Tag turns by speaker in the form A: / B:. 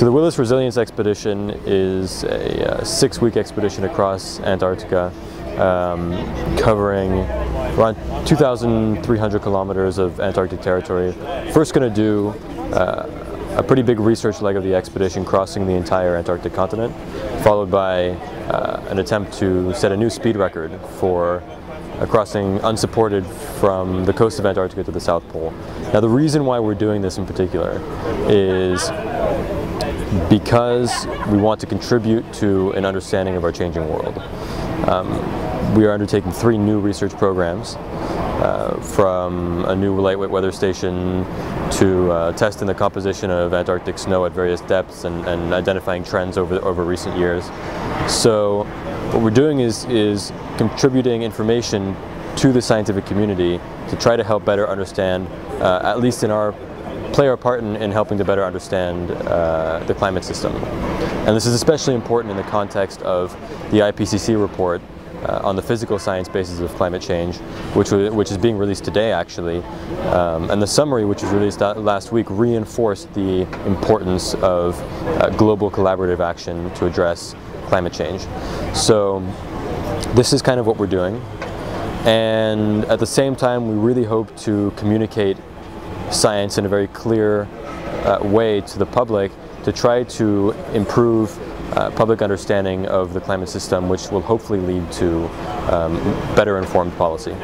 A: So the Willis Resilience Expedition is a, uh, six-week expedition across Antarctica, um, covering around 2,300 kilometers of Antarctic territory. First going to do uh, a pretty big research leg of the expedition crossing the entire Antarctic continent, followed by uh, an attempt to set a new speed record for a crossing unsupported from the coast of Antarctica to the South Pole. Now the reason why we're doing this in particular is because we want to contribute to an understanding of our changing world. Um, we are undertaking three new research programs uh, from a new lightweight weather station to uh, testing the composition of Antarctic snow at various depths and, and, identifying trends over, over recent years. So what we're doing is, is contributing information to the scientific community to try to help better understand, uh, at least in our play our part in, in helping to better understand uh, the climate system. And this is especially important in the context of the IPCC report uh, on the physical science basis of climate change, which, which is being released today actually. Um, and the summary, which was released last week, reinforced the importance of uh, global collaborative action to address climate change. So this is kind of what we're doing. And at the same time, we really hope to communicate science in a very clear uh, way to the public to try to improve uh, public understanding of the climate system, which will hopefully lead to um, better informed policy.